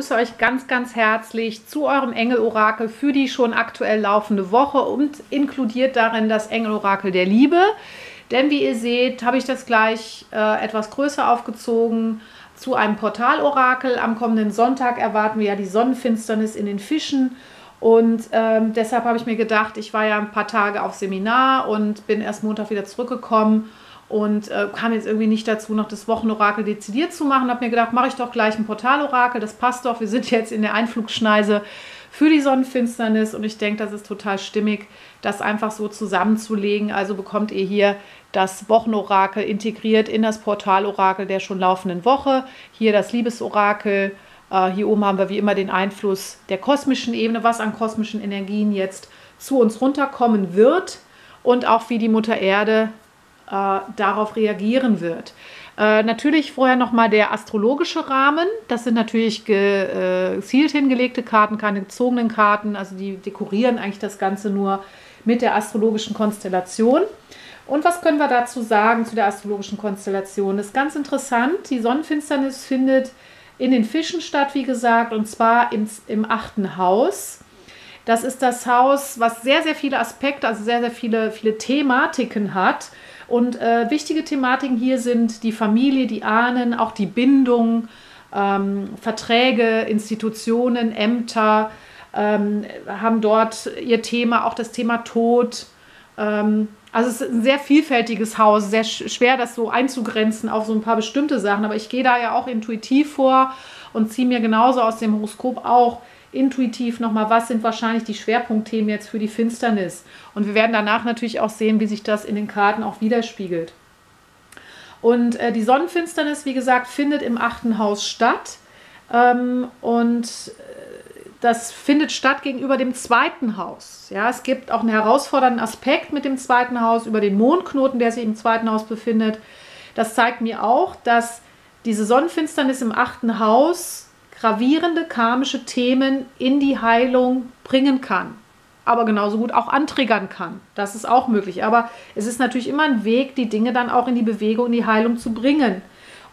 begrüße euch ganz, ganz herzlich zu eurem Engelorakel für die schon aktuell laufende Woche und inkludiert darin das Engelorakel der Liebe. Denn wie ihr seht, habe ich das gleich äh, etwas größer aufgezogen zu einem Portalorakel. Am kommenden Sonntag erwarten wir ja die Sonnenfinsternis in den Fischen. Und ähm, deshalb habe ich mir gedacht, ich war ja ein paar Tage auf Seminar und bin erst Montag wieder zurückgekommen und äh, kam jetzt irgendwie nicht dazu, noch das Wochenorakel dezidiert zu machen. Habe mir gedacht, mache ich doch gleich ein Portalorakel, das passt doch. Wir sind jetzt in der Einflugschneise für die Sonnenfinsternis und ich denke, das ist total stimmig, das einfach so zusammenzulegen. Also bekommt ihr hier das Wochenorakel integriert in das Portalorakel der schon laufenden Woche. Hier das Liebesorakel. Äh, hier oben haben wir wie immer den Einfluss der kosmischen Ebene, was an kosmischen Energien jetzt zu uns runterkommen wird und auch wie die Mutter Erde äh, darauf reagieren wird. Äh, natürlich vorher nochmal der astrologische Rahmen. Das sind natürlich äh, gezielt hingelegte Karten, keine gezogenen Karten. Also die dekorieren eigentlich das Ganze nur mit der astrologischen Konstellation. Und was können wir dazu sagen zu der astrologischen Konstellation? Das ist ganz interessant. Die Sonnenfinsternis findet in den Fischen statt, wie gesagt, und zwar ins, im achten Haus. Das ist das Haus, was sehr, sehr viele Aspekte, also sehr, sehr viele, viele Thematiken hat. Und äh, wichtige Thematiken hier sind die Familie, die Ahnen, auch die Bindung, ähm, Verträge, Institutionen, Ämter ähm, haben dort ihr Thema, auch das Thema Tod. Ähm, also es ist ein sehr vielfältiges Haus, sehr schwer das so einzugrenzen auf so ein paar bestimmte Sachen, aber ich gehe da ja auch intuitiv vor und ziehe mir genauso aus dem Horoskop auch intuitiv nochmal, was sind wahrscheinlich die Schwerpunktthemen jetzt für die Finsternis. Und wir werden danach natürlich auch sehen, wie sich das in den Karten auch widerspiegelt. Und äh, die Sonnenfinsternis, wie gesagt, findet im achten Haus statt. Ähm, und äh, das findet statt gegenüber dem zweiten Haus. Ja, es gibt auch einen herausfordernden Aspekt mit dem zweiten Haus über den Mondknoten, der sich im zweiten Haus befindet. Das zeigt mir auch, dass diese Sonnenfinsternis im achten Haus gravierende karmische Themen in die Heilung bringen kann. Aber genauso gut auch antriggern kann. Das ist auch möglich. Aber es ist natürlich immer ein Weg, die Dinge dann auch in die Bewegung, in die Heilung zu bringen.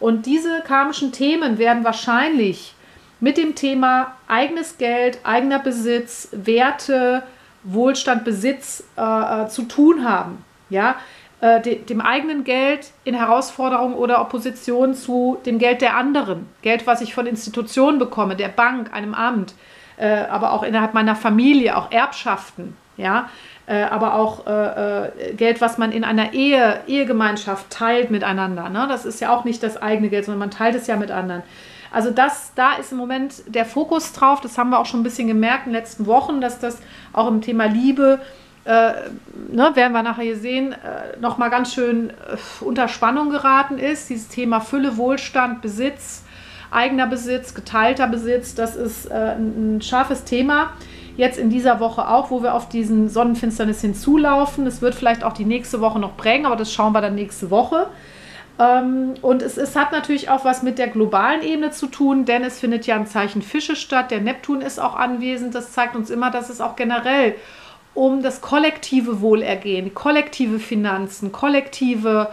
Und diese karmischen Themen werden wahrscheinlich mit dem Thema eigenes Geld, eigener Besitz, Werte, Wohlstand, Besitz äh, äh zu tun haben. Ja, äh, de, dem eigenen Geld in Herausforderung oder Opposition zu dem Geld der anderen. Geld, was ich von Institutionen bekomme, der Bank, einem Amt, äh, aber auch innerhalb meiner Familie, auch Erbschaften, ja, äh, aber auch äh, äh, Geld, was man in einer Ehe, Ehegemeinschaft teilt miteinander. Ne? Das ist ja auch nicht das eigene Geld, sondern man teilt es ja mit anderen. Also das, da ist im Moment der Fokus drauf. Das haben wir auch schon ein bisschen gemerkt in den letzten Wochen, dass das auch im Thema Liebe äh, ne, werden wir nachher hier sehen, äh, nochmal ganz schön äh, unter Spannung geraten ist. Dieses Thema Fülle, Wohlstand, Besitz, eigener Besitz, geteilter Besitz, das ist äh, ein, ein scharfes Thema. Jetzt in dieser Woche auch, wo wir auf diesen Sonnenfinsternis hinzulaufen. Es wird vielleicht auch die nächste Woche noch prägen, aber das schauen wir dann nächste Woche. Ähm, und es, es, hat natürlich auch was mit der globalen Ebene zu tun, denn es findet ja ein Zeichen Fische statt. Der Neptun ist auch anwesend. Das zeigt uns immer, dass es auch generell um das kollektive Wohlergehen, kollektive Finanzen, kollektive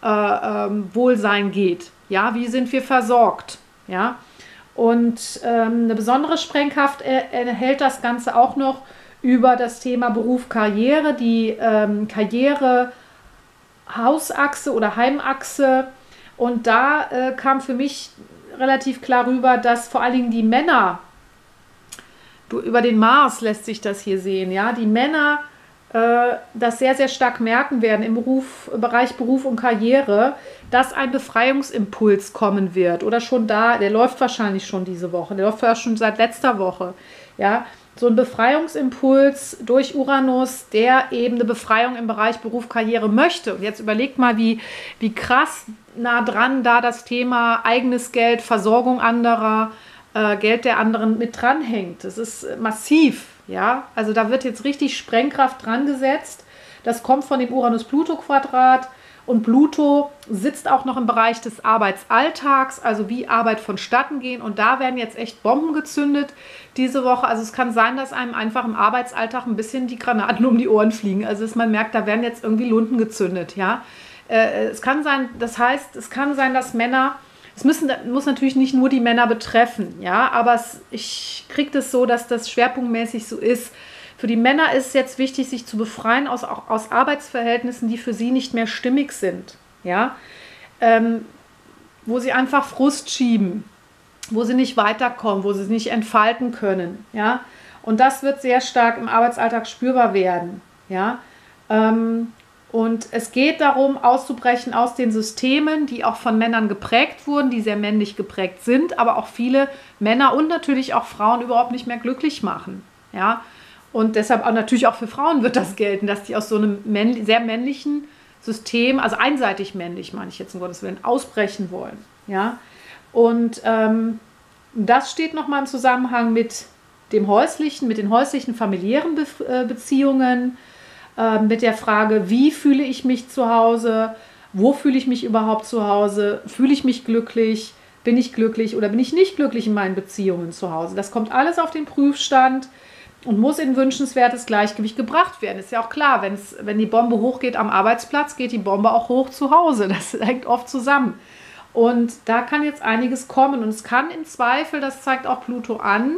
äh, ähm, Wohlsein geht. Ja, wie sind wir versorgt? Ja, und ähm, eine besondere Sprengkraft er, erhält das Ganze auch noch über das Thema Beruf, Karriere, die ähm, Karriere, Hausachse oder Heimachse. Und da äh, kam für mich relativ klar rüber, dass vor allen Dingen die Männer Du, über den Mars lässt sich das hier sehen. Ja, die Männer äh, das sehr, sehr stark merken werden im Beruf, Bereich Beruf und Karriere, dass ein Befreiungsimpuls kommen wird oder schon da, der läuft wahrscheinlich schon diese Woche, der läuft schon seit letzter Woche. Ja, so ein Befreiungsimpuls durch Uranus, der eben eine Befreiung im Bereich Beruf, Karriere möchte. Und jetzt überlegt mal, wie, wie krass nah dran da das Thema eigenes Geld, Versorgung anderer, äh, Geld der anderen mit dranhängt. Das ist massiv, ja. Also da wird jetzt richtig Sprengkraft dran gesetzt. Das kommt von dem Uranus-Pluto-Quadrat. Und Pluto sitzt auch noch im Bereich des Arbeitsalltags, also wie Arbeit vonstatten gehen. Und da werden jetzt echt Bomben gezündet diese Woche. Also es kann sein, dass einem einfach im Arbeitsalltag ein bisschen die Granaten um die Ohren fliegen. Also dass man merkt, da werden jetzt irgendwie Lunden gezündet, ja. Äh, es kann sein, das heißt, es kann sein, dass Männer es müssen, muss natürlich nicht nur die Männer betreffen, ja, aber es, ich kriege das so, dass das schwerpunktmäßig so ist. Für die Männer ist es jetzt wichtig, sich zu befreien aus, aus Arbeitsverhältnissen, die für sie nicht mehr stimmig sind, ja, ähm, wo sie einfach Frust schieben, wo sie nicht weiterkommen, wo sie sich nicht entfalten können, ja. Und das wird sehr stark im Arbeitsalltag spürbar werden, ja. Ähm, und es geht darum, auszubrechen aus den Systemen, die auch von Männern geprägt wurden, die sehr männlich geprägt sind, aber auch viele Männer und natürlich auch Frauen überhaupt nicht mehr glücklich machen. Ja? Und deshalb auch natürlich auch für Frauen wird das gelten, dass die aus so einem männlich, sehr männlichen System, also einseitig männlich, meine ich jetzt um Gottes Willen, ausbrechen wollen. Ja? Und ähm, das steht nochmal im Zusammenhang mit dem häuslichen, mit den häuslichen familiären Be äh, Beziehungen, äh, mit der Frage, wie fühle ich mich zu Hause, wo fühle ich mich überhaupt zu Hause, fühle ich mich glücklich, bin ich glücklich oder bin ich nicht glücklich in meinen Beziehungen zu Hause. Das kommt alles auf den Prüfstand und muss in wünschenswertes Gleichgewicht gebracht werden. Ist ja auch klar, wenn's, wenn die Bombe hochgeht am Arbeitsplatz, geht die Bombe auch hoch zu Hause. Das hängt oft zusammen. Und da kann jetzt einiges kommen. Und es kann im Zweifel, das zeigt auch Pluto an,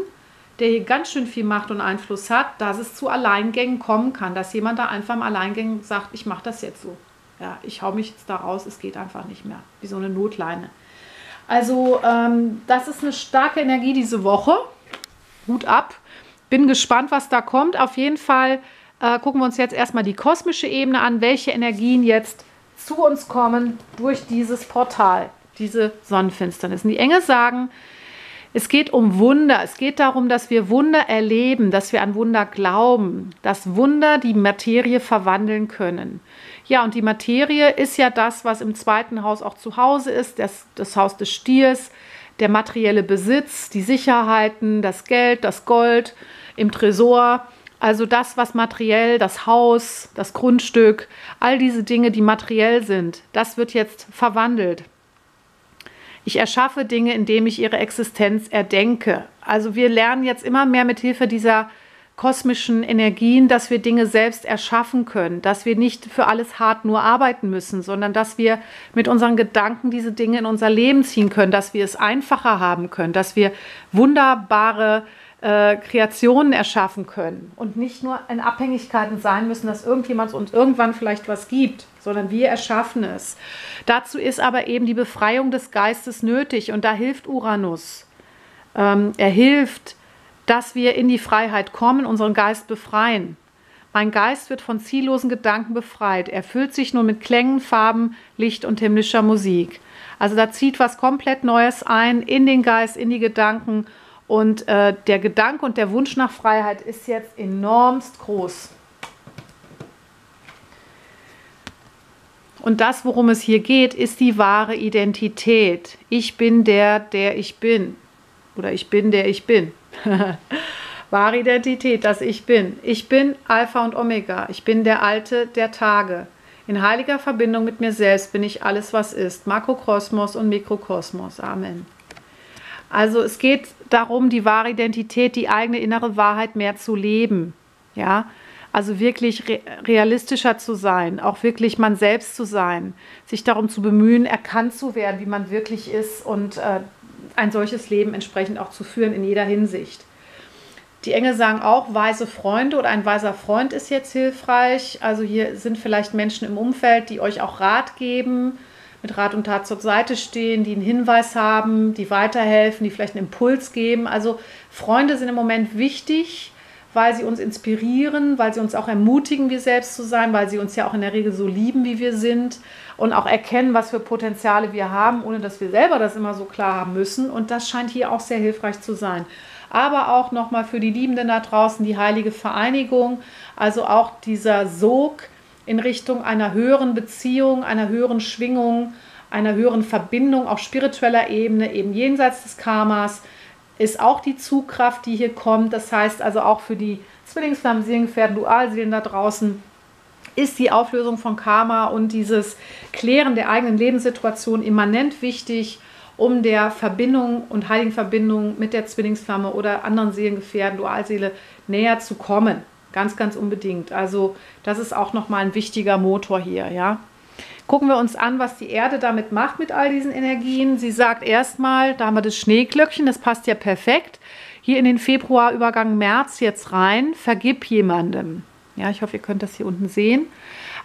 der hier ganz schön viel Macht und Einfluss hat, dass es zu Alleingängen kommen kann, dass jemand da einfach im Alleingang sagt, ich mache das jetzt so. Ja, ich hau mich jetzt da raus, es geht einfach nicht mehr. Wie so eine Notleine. Also ähm, das ist eine starke Energie diese Woche. Hut ab. Bin gespannt, was da kommt. Auf jeden Fall äh, gucken wir uns jetzt erstmal die kosmische Ebene an, welche Energien jetzt zu uns kommen durch dieses Portal, diese Sonnenfinsternis. Und die Engel sagen, es geht um Wunder. Es geht darum, dass wir Wunder erleben, dass wir an Wunder glauben, dass Wunder die Materie verwandeln können. Ja, und die Materie ist ja das, was im zweiten Haus auch zu Hause ist, das, das Haus des Stiers, der materielle Besitz, die Sicherheiten, das Geld, das Gold im Tresor. Also das, was materiell, das Haus, das Grundstück, all diese Dinge, die materiell sind, das wird jetzt verwandelt. Ich erschaffe Dinge, indem ich ihre Existenz erdenke. Also wir lernen jetzt immer mehr mit Hilfe dieser kosmischen Energien, dass wir Dinge selbst erschaffen können, dass wir nicht für alles hart nur arbeiten müssen, sondern dass wir mit unseren Gedanken diese Dinge in unser Leben ziehen können, dass wir es einfacher haben können, dass wir wunderbare äh, Kreationen erschaffen können und nicht nur in Abhängigkeiten sein müssen, dass irgendjemand uns irgendwann vielleicht was gibt, sondern wir erschaffen es. Dazu ist aber eben die Befreiung des Geistes nötig und da hilft Uranus. Ähm, er hilft, dass wir in die Freiheit kommen, unseren Geist befreien. Mein Geist wird von ziellosen Gedanken befreit. Er füllt sich nur mit Klängen, Farben, Licht und himmlischer Musik. Also da zieht was komplett Neues ein in den Geist, in die Gedanken und äh, der Gedanke und der Wunsch nach Freiheit ist jetzt enormst groß. Und das, worum es hier geht, ist die wahre Identität. Ich bin der, der ich bin. Oder ich bin, der ich bin. wahre Identität, dass ich bin. Ich bin Alpha und Omega. Ich bin der Alte der Tage. In heiliger Verbindung mit mir selbst bin ich alles, was ist. Makrokosmos und Mikrokosmos. Amen. Also es geht darum, die wahre Identität, die eigene innere Wahrheit mehr zu leben. Ja, also wirklich re realistischer zu sein, auch wirklich man selbst zu sein, sich darum zu bemühen, erkannt zu werden, wie man wirklich ist und äh, ein solches Leben entsprechend auch zu führen in jeder Hinsicht. Die Engel sagen auch, weise Freunde oder ein weiser Freund ist jetzt hilfreich. Also hier sind vielleicht Menschen im Umfeld, die euch auch Rat geben, mit Rat und Tat zur Seite stehen, die einen Hinweis haben, die weiterhelfen, die vielleicht einen Impuls geben. Also Freunde sind im Moment wichtig, weil sie uns inspirieren, weil sie uns auch ermutigen, wir selbst zu sein, weil sie uns ja auch in der Regel so lieben, wie wir sind und auch erkennen, was für Potenziale wir haben, ohne dass wir selber das immer so klar haben müssen. Und das scheint hier auch sehr hilfreich zu sein. Aber auch nochmal für die Liebenden da draußen die heilige Vereinigung, also auch dieser Sog, in Richtung einer höheren Beziehung, einer höheren Schwingung, einer höheren Verbindung auf spiritueller Ebene, eben jenseits des Karmas, ist auch die Zugkraft, die hier kommt. Das heißt also auch für die Zwillingsflammen, Seelengefährten, Dualseelen da draußen, ist die Auflösung von Karma und dieses Klären der eigenen Lebenssituation immanent wichtig, um der Verbindung und heiligen Verbindung mit der Zwillingsflamme oder anderen Seelengefährten, Dualseele näher zu kommen. Ganz, ganz unbedingt. Also das ist auch nochmal ein wichtiger Motor hier, ja. Gucken wir uns an, was die Erde damit macht mit all diesen Energien. Sie sagt erstmal, da haben wir das Schneeglöckchen, das passt ja perfekt. Hier in den Februarübergang März jetzt rein, vergib jemandem. Ja, ich hoffe, ihr könnt das hier unten sehen.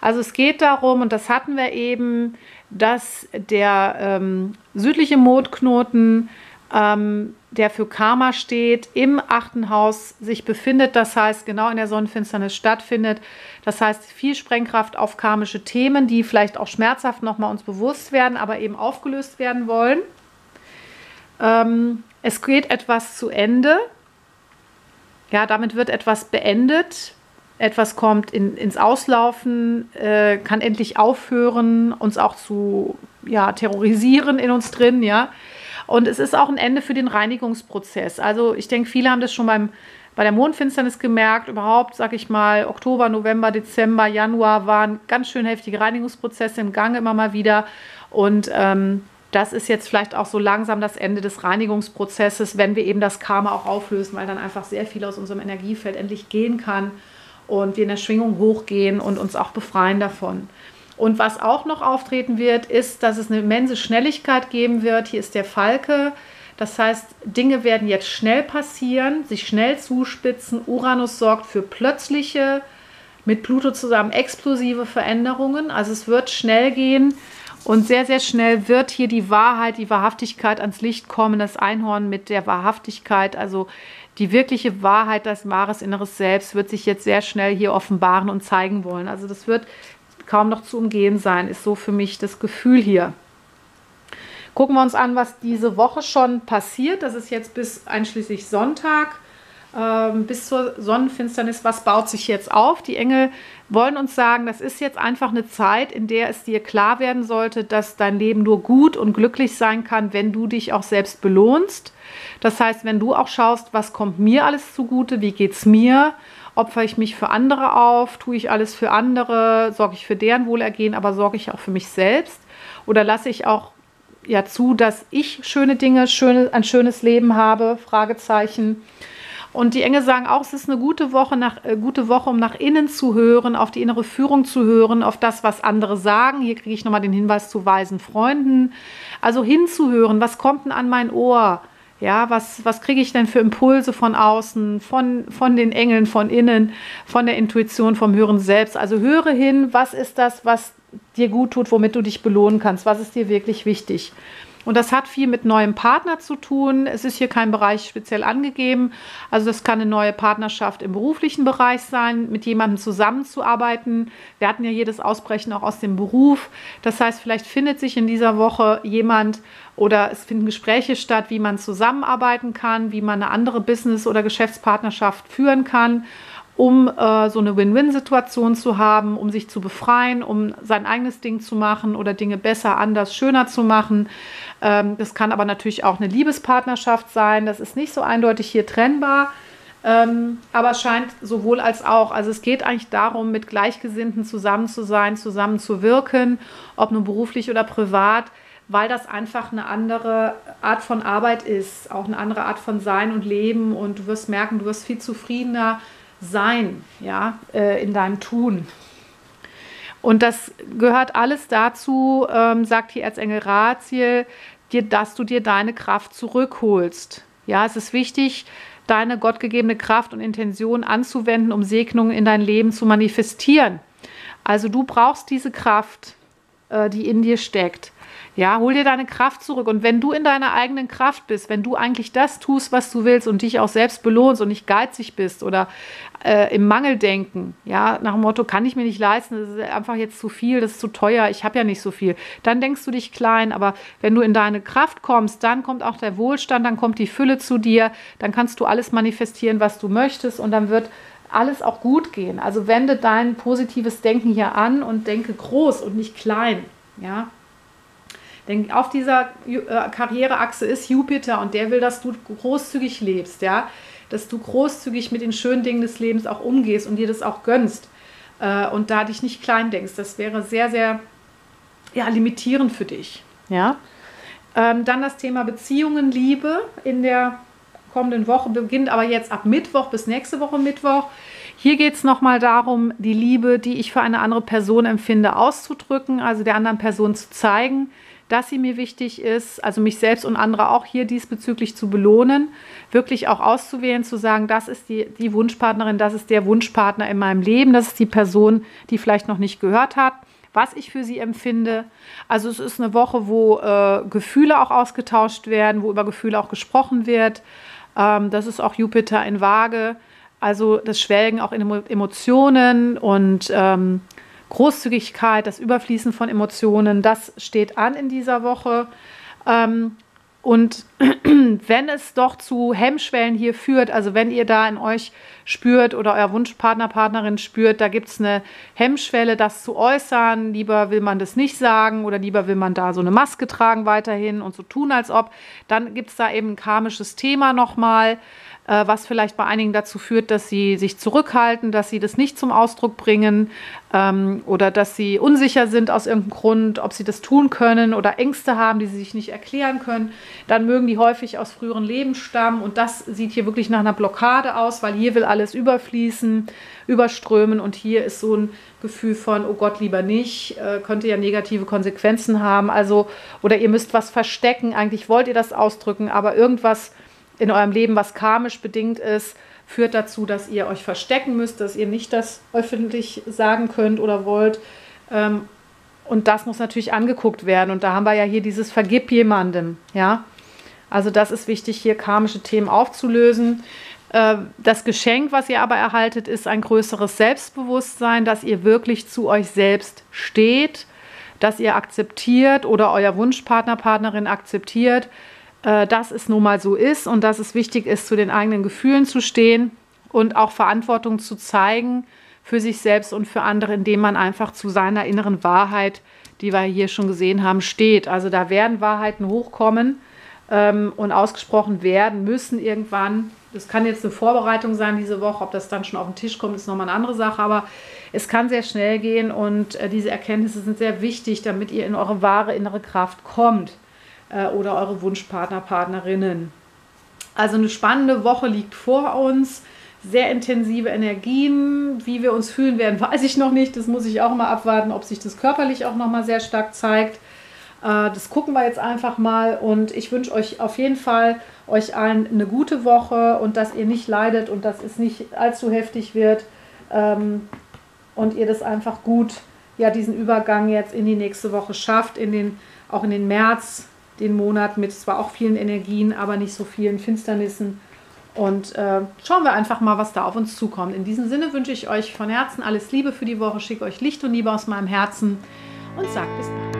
Also es geht darum, und das hatten wir eben, dass der ähm, südliche Mondknoten ähm, der für Karma steht, im achten Haus sich befindet, das heißt genau in der Sonnenfinsternis stattfindet. Das heißt viel Sprengkraft auf karmische Themen, die vielleicht auch schmerzhaft nochmal uns bewusst werden, aber eben aufgelöst werden wollen. Ähm, es geht etwas zu Ende. Ja, damit wird etwas beendet. Etwas kommt in, ins Auslaufen, äh, kann endlich aufhören, uns auch zu ja, terrorisieren in uns drin, ja. Und es ist auch ein Ende für den Reinigungsprozess. Also ich denke, viele haben das schon beim, bei der Mondfinsternis gemerkt. Überhaupt, sag ich mal, Oktober, November, Dezember, Januar waren ganz schön heftige Reinigungsprozesse im Gange immer mal wieder. Und ähm, das ist jetzt vielleicht auch so langsam das Ende des Reinigungsprozesses, wenn wir eben das Karma auch auflösen, weil dann einfach sehr viel aus unserem Energiefeld endlich gehen kann und wir in der Schwingung hochgehen und uns auch befreien davon. Und was auch noch auftreten wird, ist, dass es eine immense Schnelligkeit geben wird. Hier ist der Falke. Das heißt, Dinge werden jetzt schnell passieren, sich schnell zuspitzen. Uranus sorgt für plötzliche, mit Pluto zusammen explosive Veränderungen. Also es wird schnell gehen und sehr, sehr schnell wird hier die Wahrheit, die Wahrhaftigkeit ans Licht kommen. Das Einhorn mit der Wahrhaftigkeit, also die wirkliche Wahrheit, das wahres inneres Selbst wird sich jetzt sehr schnell hier offenbaren und zeigen wollen. Also das wird kaum noch zu umgehen sein, ist so für mich das Gefühl hier. Gucken wir uns an, was diese Woche schon passiert. Das ist jetzt bis einschließlich Sonntag, äh, bis zur Sonnenfinsternis. Was baut sich jetzt auf? Die Engel wollen uns sagen, das ist jetzt einfach eine Zeit, in der es dir klar werden sollte, dass dein Leben nur gut und glücklich sein kann, wenn du dich auch selbst belohnst. Das heißt, wenn du auch schaust, was kommt mir alles zugute, wie geht es mir opfere ich mich für andere auf, tue ich alles für andere, sorge ich für deren Wohlergehen, aber sorge ich auch für mich selbst? Oder lasse ich auch ja zu, dass ich schöne Dinge, schöne, ein schönes Leben habe? Fragezeichen. Und die Engel sagen auch, es ist eine gute Woche, nach, äh, gute Woche, um nach innen zu hören, auf die innere Führung zu hören, auf das, was andere sagen. Hier kriege ich nochmal den Hinweis zu weisen Freunden. Also hinzuhören, was kommt denn an mein Ohr? Ja, was, was kriege ich denn für Impulse von außen, von, von den Engeln, von innen, von der Intuition, vom Hören selbst? Also höre hin, was ist das, was dir gut tut, womit du dich belohnen kannst? Was ist dir wirklich wichtig? Und das hat viel mit neuem Partner zu tun. Es ist hier kein Bereich speziell angegeben. Also das kann eine neue Partnerschaft im beruflichen Bereich sein, mit jemandem zusammenzuarbeiten. Wir hatten ja jedes Ausbrechen auch aus dem Beruf. Das heißt, vielleicht findet sich in dieser Woche jemand oder es finden Gespräche statt, wie man zusammenarbeiten kann, wie man eine andere Business- oder Geschäftspartnerschaft führen kann um äh, so eine Win-Win-Situation zu haben, um sich zu befreien, um sein eigenes Ding zu machen oder Dinge besser, anders, schöner zu machen. Ähm, das kann aber natürlich auch eine Liebespartnerschaft sein. Das ist nicht so eindeutig hier trennbar. Ähm, aber scheint sowohl als auch. Also es geht eigentlich darum, mit Gleichgesinnten zusammen zu sein, zusammen zu wirken, ob nun beruflich oder privat, weil das einfach eine andere Art von Arbeit ist, auch eine andere Art von Sein und Leben. Und du wirst merken, du wirst viel zufriedener, sein, ja, äh, in deinem Tun. Und das gehört alles dazu, ähm, sagt die Erzengel Raziel, dir, dass du dir deine Kraft zurückholst. Ja, es ist wichtig, deine gottgegebene Kraft und Intention anzuwenden, um Segnungen in dein Leben zu manifestieren. Also du brauchst diese Kraft, äh, die in dir steckt. Ja, hol dir deine Kraft zurück. Und wenn du in deiner eigenen Kraft bist, wenn du eigentlich das tust, was du willst und dich auch selbst belohnst und nicht geizig bist oder äh, im Mangel denken, ja, nach dem Motto, kann ich mir nicht leisten, das ist einfach jetzt zu viel, das ist zu teuer, ich habe ja nicht so viel, dann denkst du dich klein. Aber wenn du in deine Kraft kommst, dann kommt auch der Wohlstand, dann kommt die Fülle zu dir, dann kannst du alles manifestieren, was du möchtest und dann wird alles auch gut gehen. Also wende dein positives Denken hier an und denke groß und nicht klein, ja. Denn auf dieser äh, Karriereachse ist Jupiter und der will, dass du großzügig lebst, ja, dass du großzügig mit den schönen Dingen des Lebens auch umgehst und dir das auch gönnst äh, und da dich nicht klein denkst. Das wäre sehr, sehr ja, limitierend für dich, ja. Ähm, dann das Thema Beziehungen, Liebe in der kommenden Woche, beginnt aber jetzt ab Mittwoch bis nächste Woche Mittwoch. Hier geht es nochmal darum, die Liebe, die ich für eine andere Person empfinde, auszudrücken, also der anderen Person zu zeigen, dass sie mir wichtig ist, also mich selbst und andere auch hier diesbezüglich zu belohnen, wirklich auch auszuwählen, zu sagen, das ist die, die Wunschpartnerin, das ist der Wunschpartner in meinem Leben, das ist die Person, die vielleicht noch nicht gehört hat, was ich für sie empfinde. Also es ist eine Woche, wo äh, Gefühle auch ausgetauscht werden, wo über Gefühle auch gesprochen wird. Ähm, das ist auch Jupiter in Waage. Also das Schwelgen auch in Emotionen und ähm, Großzügigkeit, das Überfließen von Emotionen, das steht an in dieser Woche. Ähm, und wenn es doch zu Hemmschwellen hier führt, also wenn ihr da in euch spürt oder euer Wunschpartner, Partnerin spürt, da gibt es eine Hemmschwelle, das zu äußern, lieber will man das nicht sagen oder lieber will man da so eine Maske tragen weiterhin und so tun, als ob, dann gibt es da eben ein karmisches Thema nochmal. Äh, was vielleicht bei einigen dazu führt, dass sie sich zurückhalten, dass sie das nicht zum Ausdruck bringen ähm, oder dass sie unsicher sind aus irgendeinem Grund, ob sie das tun können oder Ängste haben, die sie sich nicht erklären können. Dann mögen die häufig aus früheren Leben stammen und das sieht hier wirklich nach einer Blockade aus, weil hier will alles überfließen, überströmen und hier ist so ein Gefühl von, oh Gott, lieber nicht, äh, könnte ja negative Konsequenzen haben. Also, oder ihr müsst was verstecken, eigentlich wollt ihr das ausdrücken, aber irgendwas in eurem Leben, was karmisch bedingt ist, führt dazu, dass ihr euch verstecken müsst, dass ihr nicht das öffentlich sagen könnt oder wollt. Ähm, und das muss natürlich angeguckt werden. Und da haben wir ja hier dieses Vergib jemandem. Ja? Also das ist wichtig, hier karmische Themen aufzulösen. Äh, das Geschenk, was ihr aber erhaltet, ist ein größeres Selbstbewusstsein, dass ihr wirklich zu euch selbst steht, dass ihr akzeptiert oder euer Wunschpartner, Partnerin akzeptiert, äh, dass es nun mal so ist und dass es wichtig ist, zu den eigenen Gefühlen zu stehen und auch Verantwortung zu zeigen für sich selbst und für andere, indem man einfach zu seiner inneren Wahrheit, die wir hier schon gesehen haben, steht. Also da werden Wahrheiten hochkommen ähm, und ausgesprochen werden müssen irgendwann. Das kann jetzt eine Vorbereitung sein diese Woche. Ob das dann schon auf den Tisch kommt, ist nochmal eine andere Sache. Aber es kann sehr schnell gehen und äh, diese Erkenntnisse sind sehr wichtig, damit ihr in eure wahre innere Kraft kommt äh, oder eure Wunschpartner, Partnerinnen. Also eine spannende Woche liegt vor uns. Sehr intensive Energien. Wie wir uns fühlen werden, weiß ich noch nicht. Das muss ich auch mal abwarten, ob sich das körperlich auch noch mal sehr stark zeigt. Äh, das gucken wir jetzt einfach mal. Und ich wünsche euch auf jeden Fall euch allen eine gute Woche und dass ihr nicht leidet und dass es nicht allzu heftig wird ähm, und ihr das einfach gut, ja, diesen Übergang jetzt in die nächste Woche schafft, in den, auch in den März den Monat mit zwar auch vielen Energien, aber nicht so vielen Finsternissen. Und äh, schauen wir einfach mal, was da auf uns zukommt. In diesem Sinne wünsche ich euch von Herzen alles Liebe für die Woche, schicke euch Licht und Liebe aus meinem Herzen und sage bis bald.